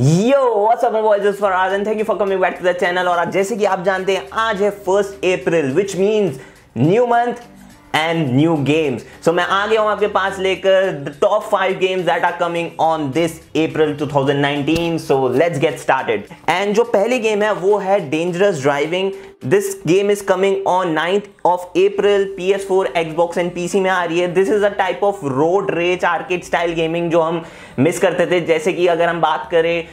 Yo, what's up my boys? This is Faraz and thank you for coming back to the channel और आज जैसे कि आप जानते हैं आज है first April which means new month and new games so मैं आ गया हूँ आपके पास लेकर the top five games that are coming on this April 2019 so let's get started and जो पहली गेम है, वो है dangerous driving this game is coming on ninth of April P S four Xbox and PC में आ रही है. This is a type of road rage arcade style gaming जो हम मिस करते थे. जैसे कि अगर हम बात करें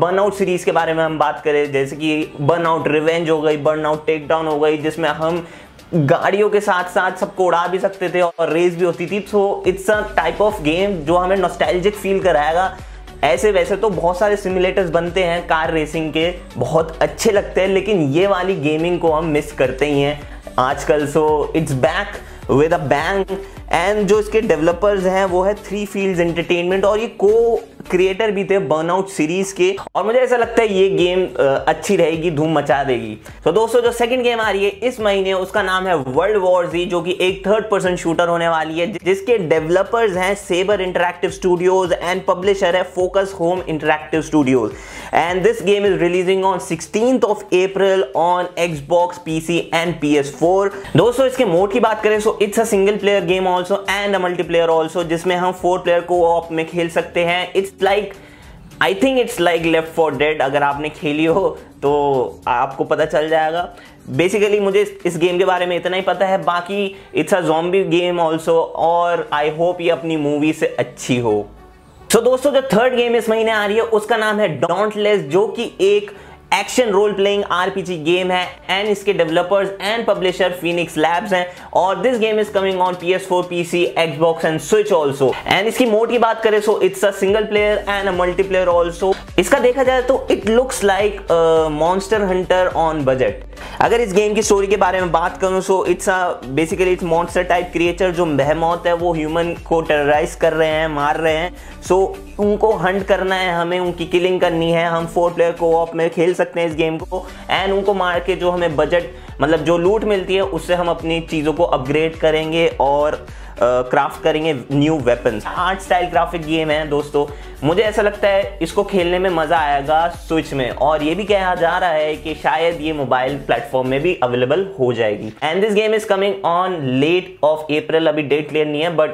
बर्न आउट सीरीज़ के बारे में हम बात करें, जैसे कि बर्न आउट रिवेंज हो गई बर्न आउट टेक डाउन हो गई, जिसमें हम गाड़ियों के साथ साथ सबको उड़ा भी सकते थे और रेस भी होती थी। So it's a type of game जो हमें नोस्टैल्जिक फील कराएगा। ऐसे वैसे तो बहुत सारे सिमुलेटर्स बनते हैं कार रेसिंग के। बहुत अच्छे लगते हैं, लेकिन ये वाली गेमिंग को हम मिस करते ही हैं। आजकल so it's back with a bang and जो इसके डेवलपर्स हैं, वो है थ्री फ़ील्ड एंटरटेनमेंट और ये को क्रिएटर भी थे बर्नआउट सीरीज़ के। और मुझे ऐसा लगता है ये गेम अच्छी रहेगी, धूम मचा देगी। तो दोस्तों, जो सेकंड गेम आ रही है इस महीने, उसका नाम है वर्ल्ड वॉर जी जो कि एक थर्ड पर्सन शूटर होने वाली है, जिसके डेवलपर्स हैं Saber Interactive Studios and publisher है Focus Home Interactive Studios and this game is releasing on sixteen of April on Xbox PC and P दोस्तों, इसके मोड की बात करें so it's a single player game also and a multiplayer also जिसमें हम four player को op में खेल सकते हैं. It's like I think it's like Left for Dead अगर आपने खेली हो तो आपको पता चल जाएगा. बेसिकली मुझे इस गेम के बारे में इतना ही पता है. बाकी it's a zombie game also और आई होप ये अपनी मूवी से अच्छी हो. सो so, दोस्तों जो थर्ड गेम इस महीने आ रही है उसका नाम है डोंट लेस जो कि एक action role playing RPG game है एंड इसके developers and publisher Phoenix Labs हैं, और this game is coming on P S four P PC Xbox and Switch also and इसकी मोड की बात करें so it's a single player and a multiplayer also इसका देखा जाए तो it looks like Monster Hunter on budget अगर इस गेम की स्टोरी के बारे में बात करूँ so it's a basically it's monster type creature जो बहमौत है, वो ह्यूमन को टेरराइज कर रहे हैं, मार रहे हैं। सो उनको हंट करना है, हमें उनकी किलिंग करनी है, हम फोर प्लेयर को ऑप में खेल सकते हैं इस गेम को। एंड उनको मार के जो हमें बजट मतलब जो लूट मिलती है, उससे हम अपनी चीज़ों को अपग्रेड करेंगे और क्राफ्ट करेंगे new weapons art style graphic game है दोस्तों। मुझे ऐसा लगता है इसको खेलने में मज़ा आएगा स्विच में। और ये भी कहा जा रहा है कि शायद ये मोबाइल प्लेटफॉर्म में भी अवेलेबल हो जाएगी। And this game is coming on late of April अभी डेट क्लियर नहीं है बट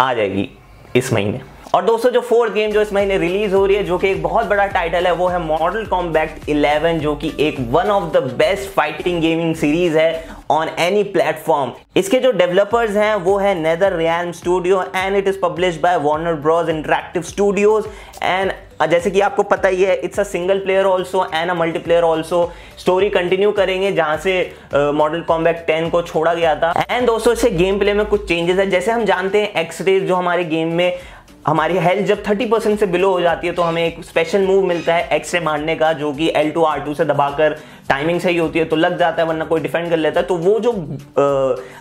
आ जाएगी इस महीने। और दोस्तों, जो फोर्थ गेम जो इस महीने रिलीज़ हो रही है, जो कि एक बहुत बड़ा टाइटल है, वो है मॉडल कॉम्बैक्ट 11 जो कि एक one of the best fighting gaming series है ऑन एनी प्लेटफॉर्म इसके जो डेवलपर्स हैं, वो है NetherRealm studio and it is publish by Warner Bros Interactive Studios and जैसे कि आपको पता ही है it's a single player also and a multiplayer also story continue करेंगे, जहाँ से मॉडल कॉम्बैक्ट टेन को छोड़ा गया था। एंड दोस्तों, इससे गेम प्ले में कुछ चेंजेस है। जैसे हम जानते हैं एक्सरेज जो हमारे गेम में हमारी हेल्थ जब 30 परसेंट से बिलो हो जाती है तो हमें एक स्पेशल मूव मिलता है एक्सरे मारने का, जो कि L2 R2 से दबाकर टाइमिंग सही होती है तो लग जाता है वरना कोई डिफेंड कर लेता है। तो वो जो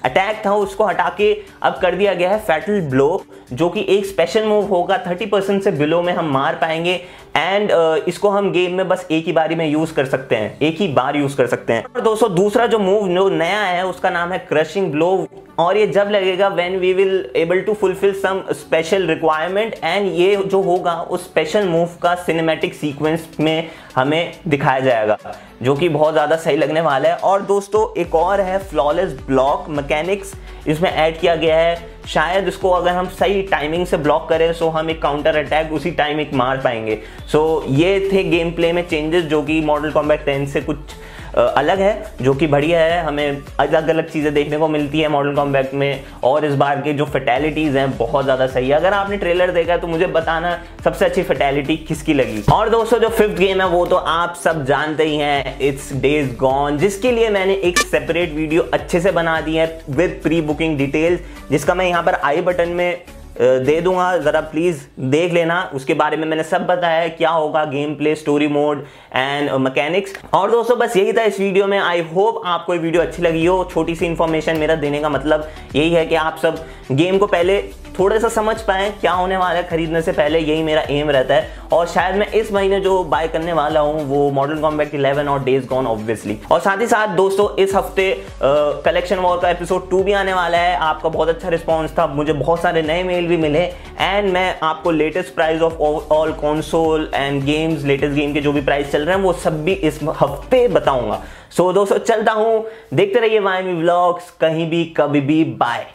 अटैक था उसको हटा के अब कर दिया गया है फैटल ब्लो जो कि एक स्पेशल मूव होगा। 30 परसेंट से बिलो में हम मार पाएँगे। एंड uh, इसको हम गेम में बस एक ही बारी में यूज़ कर सकते हैं। एक ही बार यूज़ कर सकते हैं। और दोस्तों दूसरा जो मूव जो नया है उसका नाम है क्रशिंग ब्लो और ये जब लगेगा when we will able to fulfil some special requirement and ये जो होगा उस स्पेशल मूव का सिनेमैटिक सीक्वेंस में हमें दिखाया जाएगा, जो कि बहुत ज़्यादा सही लगने वाला है। और दोस्तों, एक और है फ्लॉलेस ब्लॉक मैकेनिक्स इसमें ऐड किया गया है। शायद इसको अगर हम सही टाइमिंग से ब्लॉक करें सो हम एक काउंटर अटैक उसी टाइम एक मार पाएँगे। सो ये थे गेम प्ले में चेंजेस जो कि मॉडल कॉम्बैक्ट टेन से कुछ अलग है, जो कि बढ़िया है। हमें अलग अलग चीज़ें देखने को मिलती है मॉडल कॉम्बैक्ट में, और इस बार के जो फर्टेलिटीज़ हैं, बहुत ज़्यादा सही है। अगर आपने ट्रेलर देखा है तो मुझे बताना सबसे अच्छी फर्टेलिटी किसकी लगी। और दोस्तों, जो फिफ्थ गेम है, वो तो आप सब जानते ही हैं इट्स डेज़ गॉन जिसके लिए मैंने एक सेपरेट वीडियो अच्छे से बना दी है विद प्री बुकिंग डिटेल्स जिसका मैं यहाँ पर आई बटन में दे दूँगा, ज़रा प्लीज़ देख लेना। उसके बारे में मैंने सब बताया क्या होगा game play story mode and mechanics और दोस्तों, बस यही था इस वीडियो में। आई होप आपको ये वीडियो अच्छी लगी हो। छोटी सी इन्फॉर्मेशन मेरा देने का मतलब यही है कि आप सब गेम को पहले थोड़ा सा समझ पाए, क्या होने वाला है खरीदने से पहले, यही मेरा एम रहता है। और शायद मैं इस महीने जो बाय करने वाला हूँ, वो मॉडर्न कॉम्बैक्ट 11 और डेज़ गॉन ऑब्वियसली और साथ ही साथ दोस्तों, इस हफ़्ते कलेक्शन वॉर का एपिसोड टू भी आने वाला है। आपका बहुत अच्छा रिस्पॉन्स था। मुझे बहुत सारे नए मेल भी मिले। एंड मैं आपको latest price of all console and games latest game के जो भी प्राइस चल रहे हैं वो सब भी इस हफ़्ते बताऊँगा। सो so, दोस्तों चलता हूँ। देखते रहिए वाई ब्लॉग्स कहीं भी कभी भी बाय